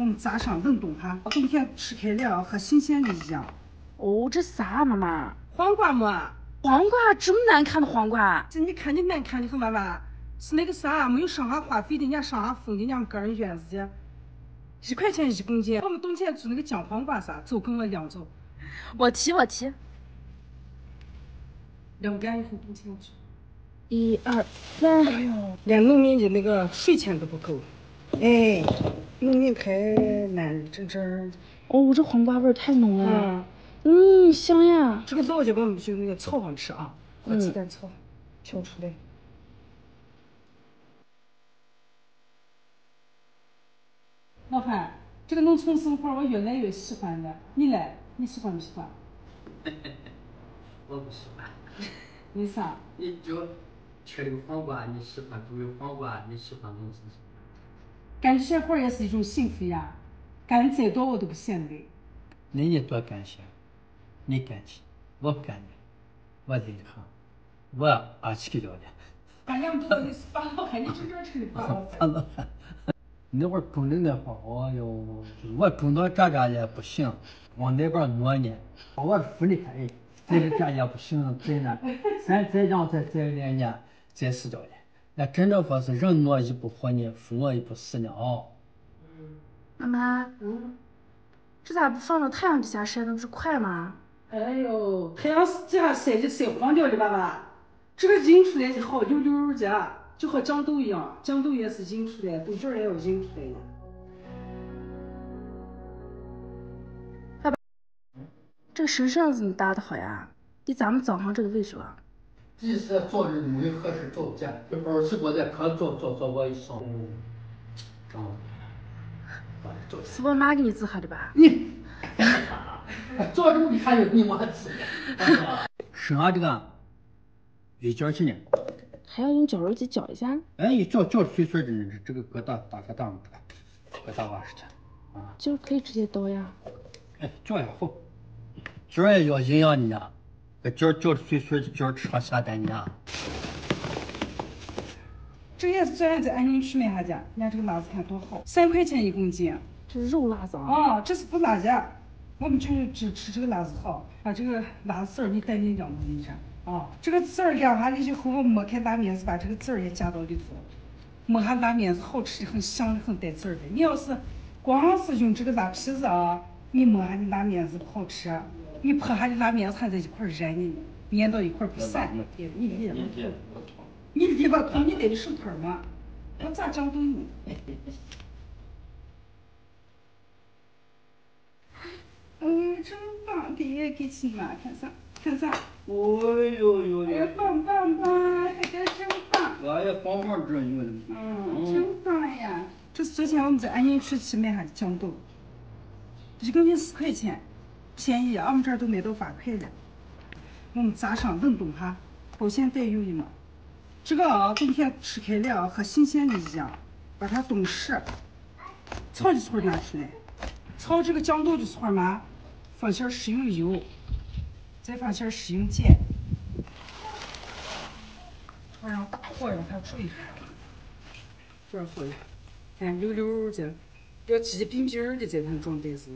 我们炸上冷冻哈，冬天吃开了和新鲜的一样。哦，这啥妈妈？黄瓜嘛，黄瓜这么难看的黄瓜？这你看你难看的很妈妈，是那个啥，没有上下化肥的，人家上下分的，人家个人院子的，一块钱一公斤。我们冬天做那个姜黄瓜啥，走跟我两走，我提我提，晾干以后冬天吃。一二三，哎呦，连农民的那个水钱都不够，哎，农民太难整整。哦，这黄瓜味儿太浓了。嗯，嗯，香呀。这个老家我们就那个炒上吃啊，和鸡蛋炒，挑出来。老范，这个农村生活我越来越喜欢了，你嘞？你喜欢不喜欢？我不喜欢。为啥？你就吃这个黄瓜，你喜欢煮的黄瓜，你喜欢农村生活。干这些活儿也是一种幸福呀，干的再多我都不嫌累。那你多干些，你干去，我不干的，我累得很，我二七了的。把两肚子的把老汉，你整整吃的把老汉。老汉，那会儿种的那会儿，哦哟，我种到这这也不行，往那边挪呢，我扶你看，哎，这个这也不行，真的，咱再让再再来呢，再死掉的。那真的说是人挪一步活呢，树挪一步死呢啊。妈妈，嗯。这咋不放到太阳底下晒，那不是快吗？哎呦，太阳底下晒就晒黄掉了爸爸，这个印出来的好溜溜的，就和豇豆一样，豇豆也是印出来，豆角也要印出来的。爸爸，这个身上怎么搭的好呀？比咱们早上这个位置啊。第是昨日没有合适照见，二是我在可做做做我一上午，上午。是我妈给你治好的吧？你，做这么还有你妈治？生下这个一角去呢？还要用绞肉机绞一下？哎，一绞绞碎碎的呢，这个疙瘩大疙瘩这个疙瘩瓦似的啊。就可以直接倒呀？哎，绞也好，角也要营养呢，这角绞的碎碎的角吃上下蛋呢。这也是咱在安宁区买下的，你看这个辣子看多好，三块钱一公斤。这是肉辣子啊？啊，这是不辣的，我们就是只吃这个辣子好。把这个辣子丝儿你带进两公斤啊，这个籽儿晾下来以后，我抹开大面子，把这个籽儿也加到里头，抹下大面子好吃的很，香的很，带籽儿的。你要是光是用这个辣皮子啊，你抹下的辣面子不好吃，你泼下的辣面子还在一块粘呢，粘到一块不散。你你你你里边头你得的手套吗？我咋讲都你。嗯，真棒！爹给亲妈看啥？看啥？哦呦呦呦！棒棒棒！这个真棒！哎呀棒棒的。嗯，真棒呀！这是昨天我们在安宁区去买下的豇豆，一公斤四块钱，便宜。俺们这儿都卖到八块了。我们炸上冷冻哈，保鲜袋有的嘛。这个啊，冬天吃开了和新鲜的一样，把它冻实，炒的时候拿出来，炒这个豇豆的时候嘛，放些食用油，再放些食用碱，放上大火让它煮一下，多少火呀？看溜溜的，要结冰冰的再能装袋子。